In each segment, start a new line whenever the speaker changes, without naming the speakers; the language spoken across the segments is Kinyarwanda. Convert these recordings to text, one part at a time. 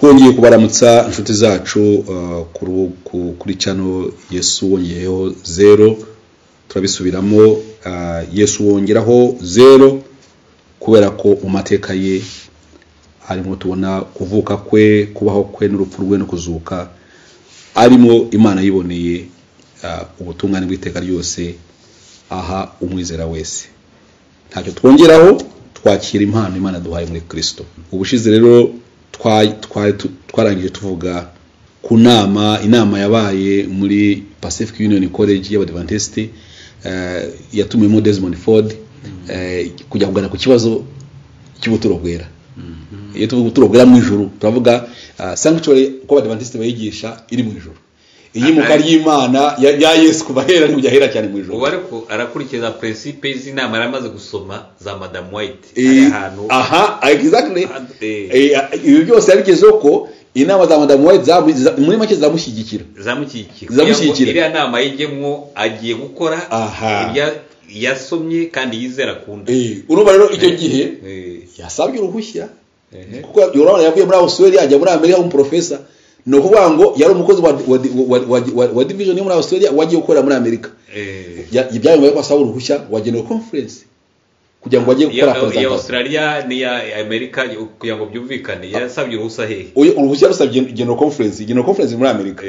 twongeye kubaramutsa inshuti zacu uh, kuri- ku- kuri cano yesu wongeyeho zero turabisubiramo uh, yesu wongeraho zero kubera ko mu mateka ye harimo tubona kuvuka kwe kubaho kwe n'urupfu rwe no kuzuka arimo imana yiboneye uh, ubutungane bw'iteka ryose aha umwizera wese. Ntacyo twongeraho twakira impano imana duhaye muri kirisito ubushize rero twarangije tuvuga ku nama inama yabaye muri pacific union college y'abadventiste eh, yatumiwemo desmond ford eh, kujya kugana ku kibazo cy'ubuturo bwera. Iyo tuvuga ubuturo bwera mu ijuru turavuga uh, sanctuary uko abadventiste bayigisha iri mu ijuru. Inyimuka ry'imana ya yesu kuva hera ntibujya hera cyane mu ijuru.
Ubu ariko arakurikiza principe z'inama yari amaze gusoma za madamu
Eh,
ahantu
aha exactly.
Eh.
Eh, ibi byose yabigezeho ko inama za madamu za- muri make zamushyigikira.
Zamushyigikira. Iriya nama yijyemo agiye gukora yasomye kandi yizera akunda
urumva rero icyo gihe yasabye uruhushya kuko urabona yavuye muri australia ajya muri amerika nk'umuprofesa ni ukuvuga ngo yari umukozi wa, division yo muri australia wagiye gukorera muri amerika.
Eh,
Ya- byabaye ko asaba uruhushya wa general conference kugira ngo ajye
iya
gukora presentation.
australia n'iya amerika kugira ngo byumvikane yasabye uruhusa hehe?
Oya, uruhushya rusabye general conference general conference muri amerika.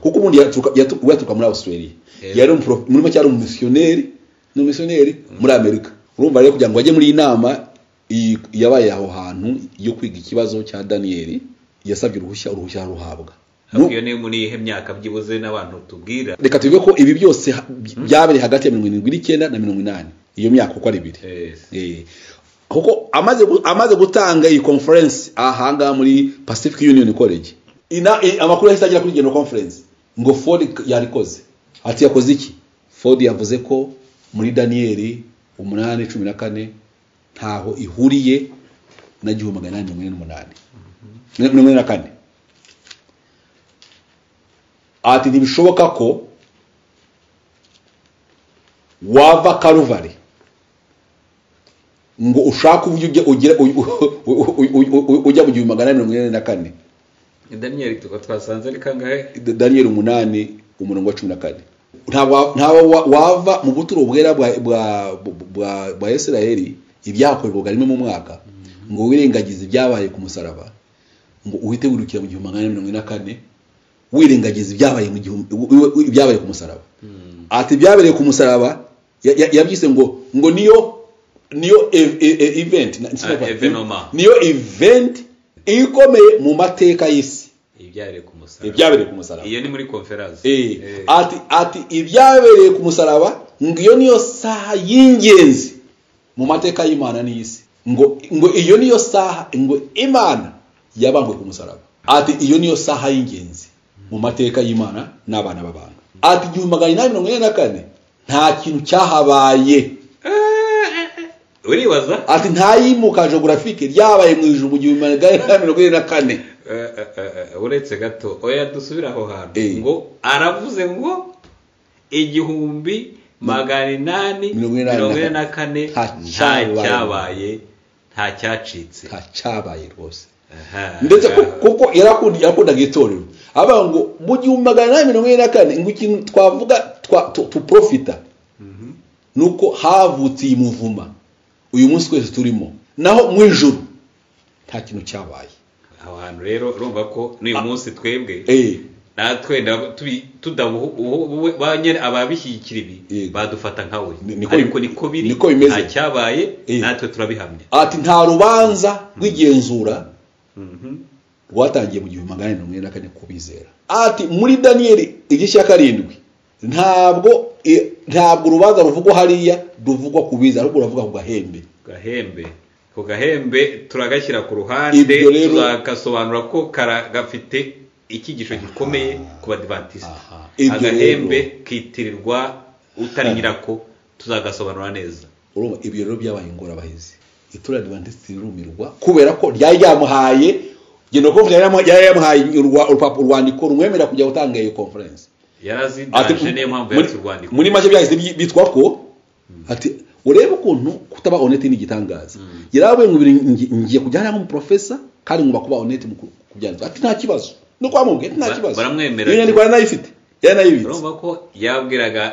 Kuko ubundi yaturuka muri australia.
Yego.
yari muri make yari umumisiyoneri ni umumisiyoneri muri amerika. Urumva rero kugira ngo ajye muri iyi nama yabaye aho hantu yo kwiga ikibazo cya daniyeli yasabye uruhushya uruhushya aruhabwa
ahubwo iyo ni muri ihe myaka byibuze n'abantu tubwira?
Reka tuvuge ko ibi byose ha- byabereye hagati ya mirongo irindwi n'icyenda na mirongo inani. Iyo myaka uko ari ibiri.
Eh,
kuko amaze gu- amaze gutanga iyi conference ahangaha muri pacific union college. Amakuru yahise agera kuri general conference. Ngo ford yarikoze ati yakoze iki? Ford yavuze ko muri daniyeli umunani cumi na kane ntaho ihuriye na gihumbi magana inani mirongo ine n'umunani. Mirongo ine na kane ati ntibishoboka ko wava karuvari ngo ushake uburyo ujya ujya mu gihumbi magana inani mirongo ine na kane.
Daniel tukaba twasanze ari kangahe?
Daniyeli umunani umurongo wa cumi na kane. Ntabwo ntabwo wa- wava mu buturo bwera bwa isirayeli ibyahakorerwaga rimwe mu mwaka. Ngo wirengagize ibyabaye ku musaraba. Ngo uhite wirukira mu gihumbi magana inani mirongo ine na kane wirengagiza ibyabaye mu gihumbi ibyabaye ku musaraba. Ati ibyabereye ku musaraba ya- ya- yabyise ngo ngo niyo niyo e- e- e- event
Ah,
niyo event ikomeye mu mateka y'isi. Ibyabereye ku musaraba.
Iyo ni muri conference.
Eh,
Eh,
ati ati ibyabereye ku musaraba ngo iyo niyo saha y'ingenzi mu mateka y'imana n'isi ngo ngo iyo niyo saha ngo imana yabambwe ku musaraba ati iyo niyo saha y'ingenzi mu mateka y'imana n'abana b'abantu ati igihumbi magana inani mirongo ine na kane nta kintu cyahabaye
uribaza
ati nta yimuka geographique ryabaye mu ijuru mu gihumbi magana inani mirongo ine na kane
Eh, eh, eh, eh, uretse gato oya dusubire aho hantu
Eh.
ngo aravuze ngo igihumbi magana inani
Mirongo ine na kane. Nta cyabaye.
nta cyacitse
nta cyabaye rwose. Ndetse ku- kuko yakundaga itorero avuga ngo mu gihumbi magana inani mirongo ine na kane ngo ikintu twavuga twa tu- tuprofita ni uko havutse iyi muvuma. Uyu munsi twese turimo. Naho mu ijuru nta kintu cyabaye.
Aho hantu rero urumva ko n'uyu munsi twebwe
Eh,
natwe ababishyigikira ibi
Yego.
badufata nkawe ariko niko biri nta cyabaye
Eh.
natwe turabihamya.
Ati nta rubanza rw'igenzura
Mhm.
rwatangiye mu gihumbi magana mirongo ine na kane ku bizera ati muri daniyeli igice cya karindwi ntabwo ntabwo urubanza ruvugwa hariya ruvugwa ku bizera ahubwo ruravuga ku gahembe.
Gahembe. Ku gahembe turagashyira ku ruhande tuzagasobanura ko kara gafite icyigisho gikomeye ku badivantisi
Aha. Ibyo
agahembe kitirirwa utari nyirako tuzagasobanura neza.
Ibyo rero byabaye ingorabahizi itora adventiste rirumirwa kubera ko ryari ryamuhaye genda ko yari yamu- yari yamuhaye urwandiko rumwemerera kujya gutanga iyo conference. Ati,
yarazidanje niyo mpamvu yanditse urwandiko.
muri make byahise bi- bitwa ko ati urebe ukuntu kutaba honete ni igitangaza. Yaravuye ngo ngiye kujya hariya nk'umuprofesa kandi ngomba kuba honete mu ku- ku kubyandika ati nta kibazo. No kwamubwiye ati nta
Ba-
kibazo.
baramwemera.
iyo nyandiko yaranayifite yaranayibitse
urumva ko yabwiraga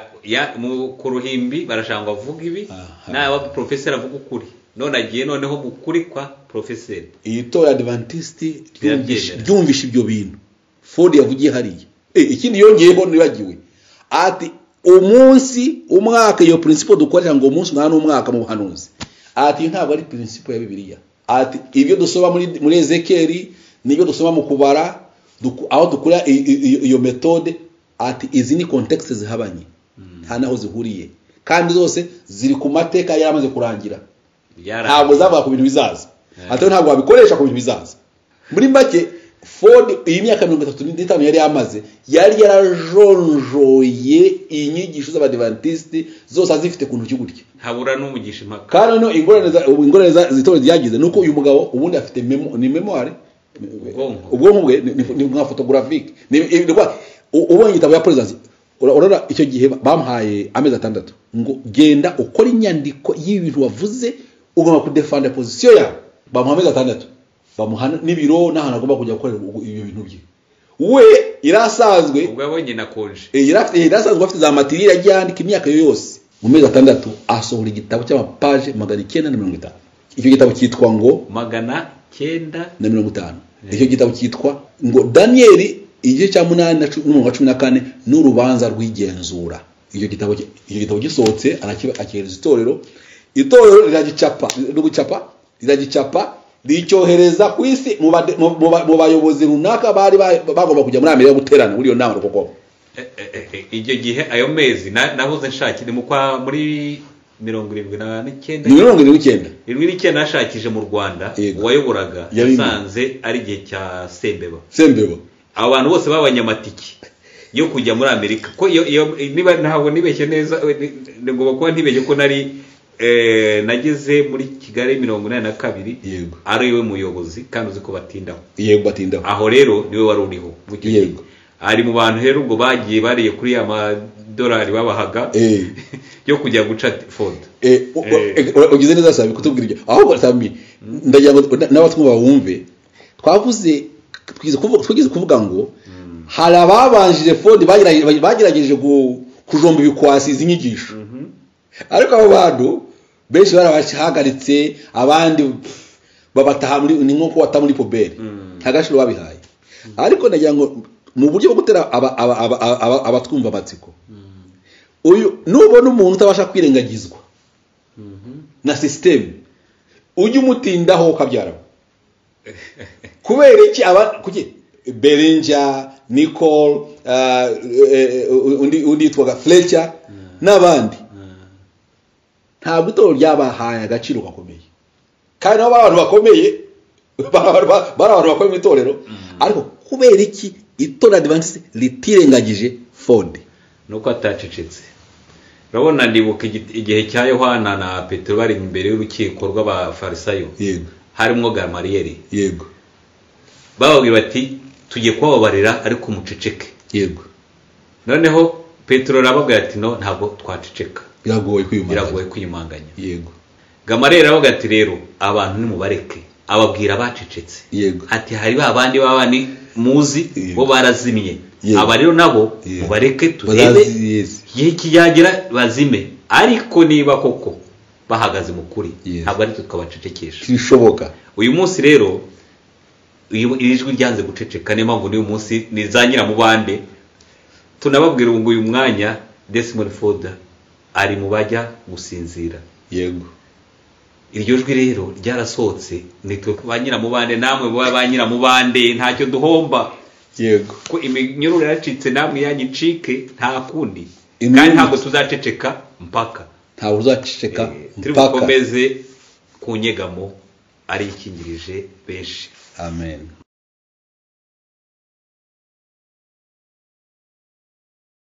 ku ruhimbi barashaka ngo avuge ibi.
Aha.
naba porofeseri avuga ukuri. None agiye noneho mu kuri kwa porofeseri
iyi tora adventiste ryumvishe ibyo bintu. Ford yavugiye hariya. Eh, ikindi yongeyeho nibagiwe ati umunsi umwaka iyo principle dukorera ngo umunsi umwana n'umwaka mu buhanuzi. Ati ntabwo ari principle ya bibiliya. Ati ibyo dusoma muri ezekeri ni byo dusoma mu kubara aho dukora iyo metode. Ati izi ni context zihabanye. Nta naho zihuriye. Kandi zose ziri ku mateka yari amaze kurangira. Ntabwo zavuga ku bintu bizaza. Atari ntabwo wabikoresha ku bintu bizaza. Muri make ford iyi myaka mirongo itatu n'itanu yari yamaze yari yarajonjoye inyigisho z'abadivantisiti zose azifite ku ntoki gutya.
Habura n'umugisha impaka.
Kandi noneho ingorane z'itorero ryagize ni uko uyu mugabo ubundi afite memo- ni memoire?
Ubwonko.
bwe ni- nka u- ubonye igitabo ya perezidansi urabona icyo gihe bamuhaye amezi atandatu. Ngo genda ukore inyandiko y'ibintu wavuze ugomba kudefanda pozisiyo yawe bamuha amezi atandatu bamuha n'ibiro n'ahantu agomba kujya gukorera ibyo bintu bye. We irasanzwe
ubwo yabonye na konje
Eh, yari afite za materiyeri agiye yandika imyaka yo yose. Mu mezi atandatu asohora igitabo cy'amapaje magana icyenda na mirongo itanu. Icyo gitabo cyitwa ngo
magana cyenda
na mirongo itanu. Icyo gitabo cyitwa ngo daniyeli igice cya munani n'umurongo wa cumi na kane n'urubanza rw'igenzura. Icyo gitabo icyo gitabo gisohotse arakiba- akihereza itorero. Itorero riragicapa no gucapa riragicapa ricyohereza ku isi mu bayobozi runaka bari ba- bagomba kujya muri amerika guterana muri iyo nama rukoko
Eh, eh, eh, icyo gihe ayo mezi na- nahoze nshakira muri mirongo irindwi n'icyenda
ni mirongo irindwi n'icyenda
irindwi n'icyenda nashakije mu rwanda uwayoboraga yasanze ari igihe cya sembeba
sembeba
abo bantu bose babanyamatiki yo kujya muri amerika ko niba ntabwo nibeshye neza eh, ni- ngomba kuba ntibeshye ko nari eh, nageze muri kigali mirongo inani na kabiri
Yego.
ari we muyobozi kandi uzi ko batindaho
yego batindaho
aho rero ni we wari uriho.
Yego.
ari mu bantu rero ubwo bagiye bariye kuri ya madolari babahaga
Eh.
yo kujya guca foda
Eh, u- u-
Eh.
eh, ura- ugize neza sabi kutubwira ibyo ahubwo sabi ndagira ngo na- n'abatwumva bumve twavuze twize kuvuga ngo hari ababanjije fodi bagerageje kujomba ibikwasi izi nyigisho ariko abo bantu benshi barabahagaritse abandi babataha muri ni nko kuwata muri poberi nta gaciro babihaye. Ariko ndagira ngo mu buryo bwo gutera aba- aba- aba- aba- abatwumva amatsiko. Uyu nubona umuntu utabasha kwirengagizwa na sisiteme ujye umutindaho ukabyara. Kubera iki aba kuki? Berenja nicole uh, eh, eh, undi yitwaga fletcher n'abandi. Ntabwo itorero ryabahaye agaciro gakomeye. Kandi nabo abantu bakomeye bari abantu bakomeye mu itorero. Ariko kubera iki? Itorero adventiste ritirengagije ford
nuko atacecetse. Urabona ndibuka igi- igihe cya yohana na petero bari imbere y'urukiko rw'abafarisayo.
Yego.
Harimo gamariyeri
yego.
Bababwira bati tugiye kubababarira ariko muceceke
yego.
Noneho petero arababwira ati no ntabwo twaceceka.
Biragoye kwiyumva
biragoye kwiyumanganya.
Yego.
Gamariyeri aravuga ati rero abantu nimubareke ababwira bacecetse
yego.
Ati hari ba bandi baba muzi bo barazimye. Aba rero nabo mubareke turebe igihe kijyagera bazime. Ariko niba koko bahagaze mu kuri ntabwo ari twe twabacecekesha
bishoboka
uyu munsi rero iri jwi ryanze guceceka niyo mpamvu n'uyu munsi ni za nyiramubande tunababwira ngo uyu mwanya Desmond Ford ari mu bajya gusinzira.
Yego.
Iryo jwi rero ryarasohotse nitwe ba nyiramubande namwe ba nyiramubande ntacyo duhomba.
Yego.
Ko iminyururu yaracitse namwe yanyu icike nta kundi. Kandi ntabwo tuzaceceka mpaka.
Ntawe uzaceceka
Eh, turi bukomeze ku nyegamo ari ikingirije benshi.
Amen.